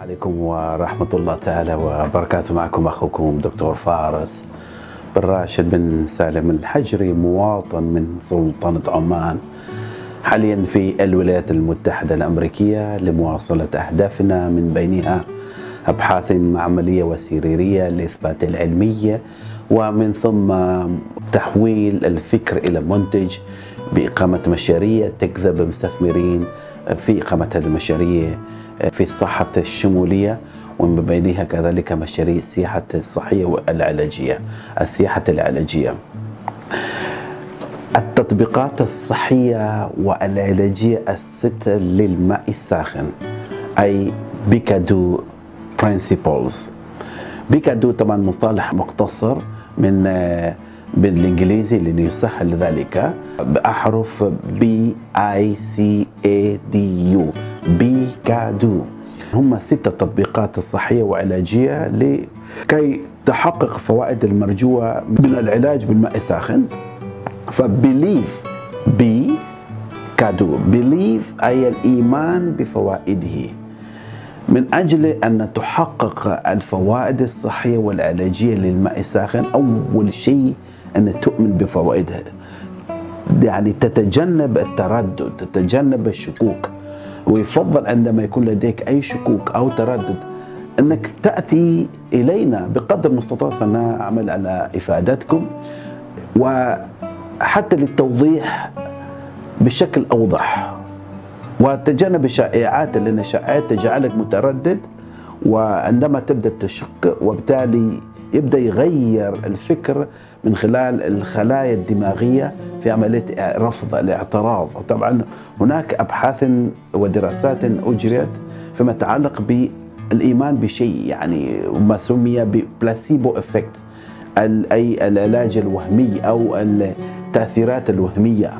عليكم ورحمة الله تعالى وبركاته. معكم أخوكم دكتور فارس بن راشد بن سالم الحجري مواطن من سلطنة عمان حاليا في الولايات المتحدة الأمريكية لمواصلة أهدافنا من بينها أبحاث معملية وسريرية لإثبات العلمية ومن ثم تحويل الفكر إلى منتج بإقامة مشاريع تجذب مستثمرين في إقامة هذه المشاريع في الصحة الشمولية ومن بينها كذلك مشاريع السياحة الصحية والعلاجية السياحة العلاجية. التطبيقات الصحية والعلاجية الستة للماء الساخن أي BECADU principles BECADU طبعا مصطلح مختصر من بالإنجليزي ليسهل ذلك بأحرف B E C A D U BECADU هم ستة تطبيقات الصحية وعلاجية لكي تحقق فوائد المرجوة من العلاج بالماء الساخن. ف believe BECADU believe أي الإيمان بفوائده. من أجل أن تحقق الفوائد الصحية والعلاجية للماء الساخن أول شيء أن تؤمن بفوائدها. يعني تتجنب التردد تتجنب الشكوك. ويفضل عندما يكون لديك أي شكوك أو تردد أنك تأتي إلينا بقدر المستطاع سنعمل على إفادتكم وحتى للتوضيح بشكل أوضح. وتجنب الشائعات لأن الشائعات تجعلك متردد وعندما تبدأ تشك وبالتالي يبدأ يغير الفكر من خلال الخلايا الدماغية في عملية رفض الاعتراض، طبعا هناك أبحاث ودراسات أجريت فيما يتعلق بالإيمان بشيء يعني ما سمي ببلاسيبو إفكت أي العلاج الوهمي أو التأثيرات الوهمية.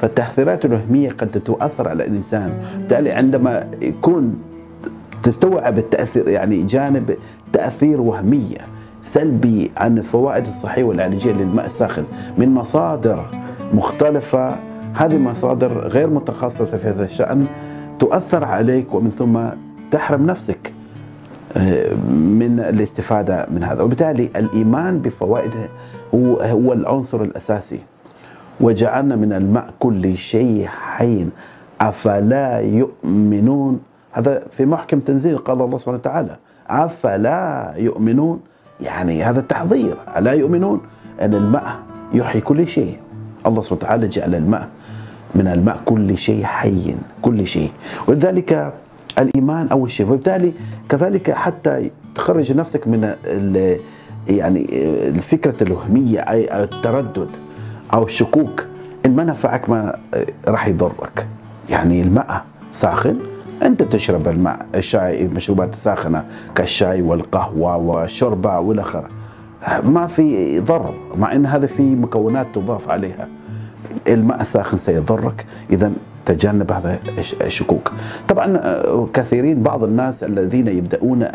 فالتأثيرات الوهمية قد تؤثر على الإنسان، بالتالي عندما يكون تستوعب التأثير يعني جانب تأثير وهمية سلبي عن الفوائد الصحية والعلاجية للماء الساخن من مصادر مختلفة. هذه مصادر غير متخصصة في هذا الشأن تؤثر عليك ومن ثم تحرم نفسك من الاستفادة من هذا. وبالتالي الإيمان بفوائده هو, هو العنصر الأساسي. وجعلنا من الماء كل شيء حي أفلا يؤمنون؟ هذا في محكم تنزيل قال الله سبحانه وتعالى. أفلا يؤمنون؟ يعني هذا التحضير. لا يؤمنون أن الماء يحيي كل شيء. الله سبحانه وتعالى جعل الماء من الماء كل شيء حي كل شيء. ولذلك الإيمان أول شيء. وبالتالي كذلك حتى تخرج نفسك من يعني الفكرة الوهمية أي التردد أو الشكوك. إن ما نفعك ما راح يضرك. يعني الماء ساخن أنت تشرب الماء الشاي المشروبات الساخنه كالشاي والقهوة والشوربه وإلى آخره. ما في ضرر مع إن هذا في مكونات تضاف عليها. الماء الساخن سيضرك إذا تجنب هذا الشكوك. طبعا كثيرين بعض الناس الذين يبدأون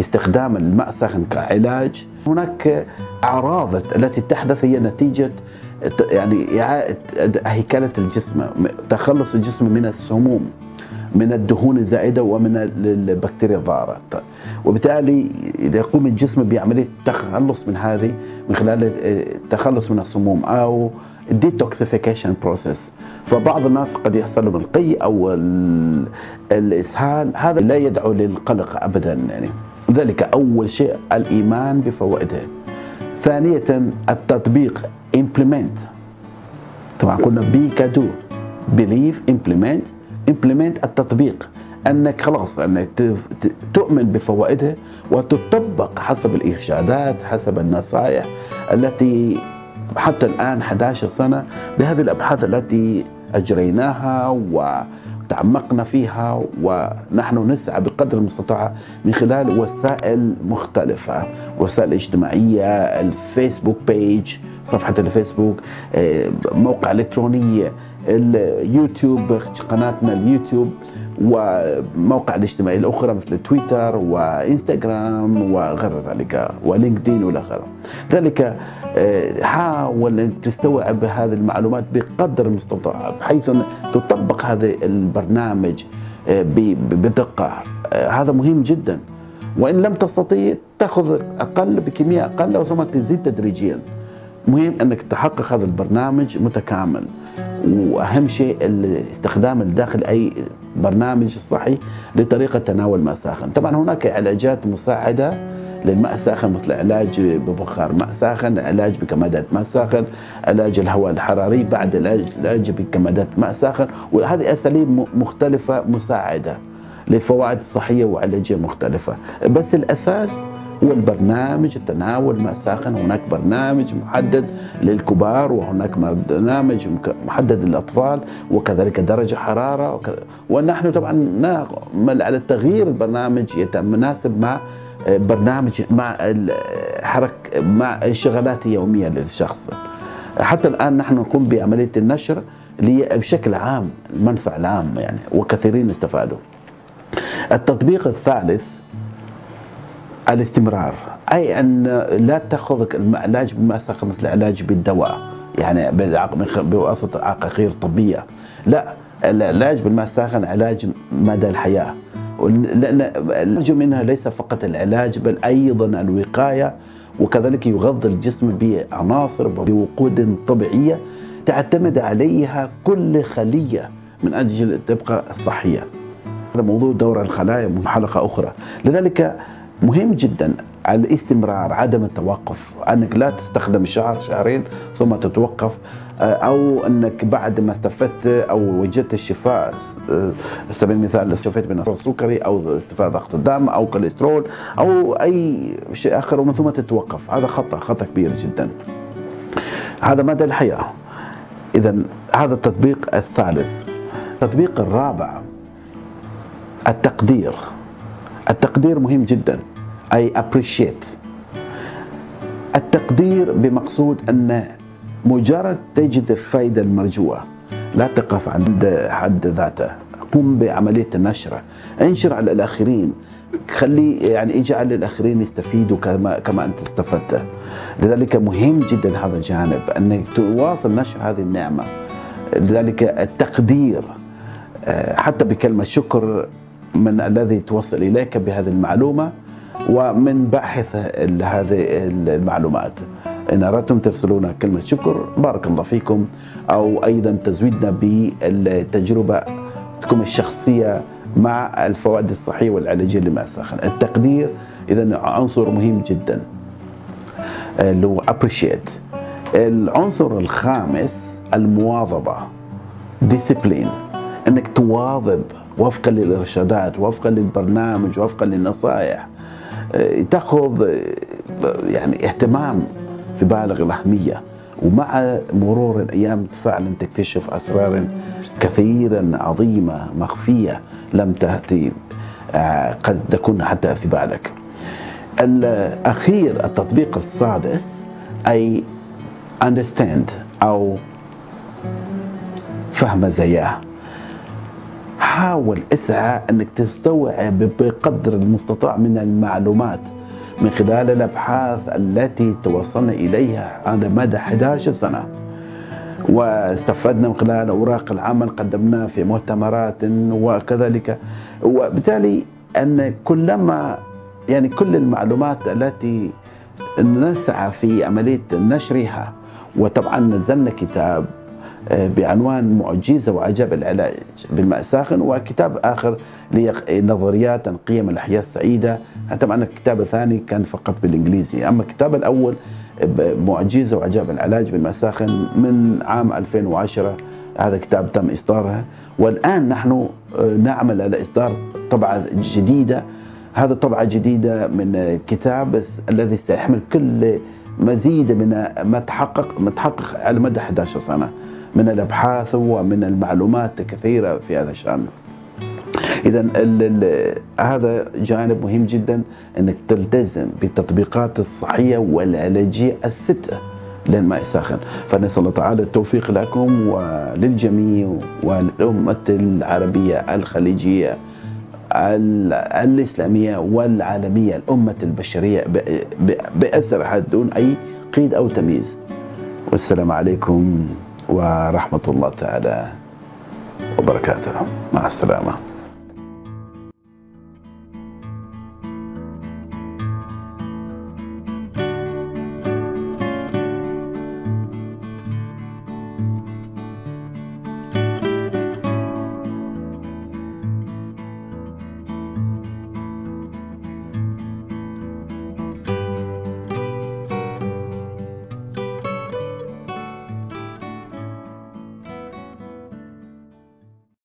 استخدام الماء الساخن كعلاج. هناك أعراض التي تحدث هي نتيجة يعني هيكلة الجسم تخلص الجسم من السموم. من الدهون الزائدة ومن البكتيريا الضارة. وبالتالي يقوم الجسم بعملية التخلص من هذه من خلال التخلص من السموم أو detoxification process. فبعض الناس قد يحصل لهم القي أو الإسهال. هذا لا يدعو للقلق أبدا يعني. ذلك أول شيء الإيمان بفوائده. ثانية التطبيق implement. طبعا قلنا بي كادو believe implement. Implement التطبيق. أنك خلاص أنك تؤمن بفوائدها وتطبق حسب الإرشادات حسب النصائح التي حتى الآن 11 سنة بهذه الأبحاث التي أجريناها وتعمقنا فيها ونحن نسعى بقدر المستطاع من خلال وسائل مختلفة وسائل اجتماعية الفيسبوك بيج صفحة الفيسبوك موقع الكتروني اليوتيوب قناتنا اليوتيوب. وموقع الاجتماعي الأخرى مثل تويتر وإنستغرام وغير ذلك ولينكدين والى آخره. ذلك حاول أن تستوعب هذه المعلومات بقدر المستطاع بحيث أن تطبق هذا البرنامج بدقة. فهذا مهم جدا. وإن لم تستطيع تأخذ أقل بكمية أقل ثم تزيد تدريجيا. مهم أنك تحقق هذا البرنامج متكامل. وأهم شيء الاستخدام داخل أي برنامج صحي لطريقة تناول ماء ساخن، طبعا هناك علاجات مساعدة للماء الساخن مثل علاج ببخار ماء ساخن، علاج بكمادات ماء ساخن، علاج الهواء الحراري بعد العلاج بكمادات ماء ساخن، وهذه أساليب مختلفة مساعدة لفوائد صحية وعلاجية مختلفة، بس الأساس هو البرنامج التناول ماء ساخن. هناك برنامج محدد للكبار وهناك برنامج محدد للأطفال وكذلك درجة حرارة ونحن طبعا نعمل على تغيير البرنامج يتناسب مع برنامج مع حرك مع الشغلات اليومية للشخص. حتى الآن نحن نقوم بعملية النشر بشكل عام المنفع العام يعني وكثيرين استفادوا. التطبيق الثالث الاستمرار. أي أن لا تاخذ العلاج بالمساقه مثل العلاج بالدواء يعني بواسطة عقاقير طبية. لا العلاج بالماء الساخن علاج مدى الحياة. لأن نرجو منها ليس فقط العلاج بل أيضا الوقاية وكذلك يغذي الجسم بعناصر بوقود طبيعية تعتمد عليها كل خلية من أجل تبقى صحية. هذا موضوع دور الخلايا حلقه أخرى، لذلك مهم جدا الاستمرار عدم التوقف. أنك لا تستخدم شهر شهرين ثم تتوقف آه، أو أنك بعد ما استفدت أو وجدت الشفاء آه، سبيل المثال استفدت من السكري أو ارتفاع ضغط الدم أو كوليسترول أو أي شيء آخر ومن ثم تتوقف. هذا خطأ خطأ كبير جدا. هذا مدى الحياة. اذا هذا التطبيق الثالث. التطبيق الرابع. التقدير. التقدير مهم جدا. أي appreciate. التقدير بمقصود أن مجرد تجد الفائدة المرجوة لا تقف عند حد ذاته. قم بعملية النشرة. انشر على الآخرين. خلي يعني اجعل الآخرين يستفيدوا كما, كما أنت استفدت. لذلك مهم جدا هذا الجانب أنك تواصل نشر هذه النعمة. لذلك التقدير آه، حتى بكلمة شكر من الذي توصل إليك بهذه المعلومة. ومن باحث هذه المعلومات. إن أردتم ترسلونا كلمة شكر بارك الله فيكم. أو أيضا تزويدنا بالتجربة تكون الشخصية مع الفوائد الصحية والعلاجية لما ساخن. التقدير إذا عنصر مهم جدا. اللي هو appreciate. العنصر الخامس المواظبة. discipline. إنك تواظب وفقا للإرشادات وفقا للبرنامج وفقا للنصائح. تأخذ يعني اهتمام في بالغ الأهمية ومع مرور الأيام فعلا تكتشف أسرار كثيرا عظيمة مخفية لم تأتي آه، قد تكون حتى في بالك. الأخير التطبيق السادس أي understand أو فهم زياه حاول إسعى أنك تستوعب بقدر المستطاع من المعلومات من خلال الأبحاث التي توصلنا إليها على مدى 11 سنة. واستفدنا من خلال أوراق العمل قدمناها في مؤتمرات وكذلك. وبالتالي أن كلما يعني كل المعلومات التي نسعى في عملية نشرها وطبعا نزلنا كتاب بعنوان معجزة وعجب العلاج. بالماء الساخن وكتاب آخر لنظريات عن قيم الحياة السعيدة. طبعا الكتاب الثاني كان فقط بالإنجليزي. أما الكتاب الأول معجزة وعجب العلاج بالماء الساخن من عام 2010 هذا كتاب تم إصداره. والآن نحن آه، نعمل على إصدار طبعة جديدة. هذا طبعة جديدة من كتاب الذي سيحمل كل مزيد من ما تحقق ما تحقق على مدى 11 سنة. من الأبحاث ومن المعلومات كثيرة في هذا الشأن. اذا هذا جانب مهم جدا إنك تلتزم بالتطبيقات الصحية والعلاجية الستة للماء الساخن فنسأل الله تعالى التوفيق لكم وللجميع والامه العربية الخليجية الإسلامية والعالمية الأمة البشرية بأسرها دون أي قيد أو تمييز. والسلام عليكم. ورحمة الله تعالى وبركاته. مع السلامة.